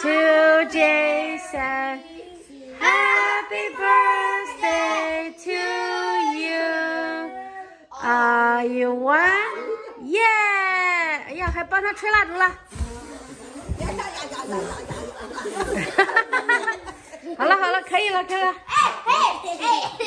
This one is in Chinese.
to Jason，happy birthday to you。are you one？yeah，哎呀，还帮他吹蜡烛了。好了好了，可以了，哥哥。哎哎哎。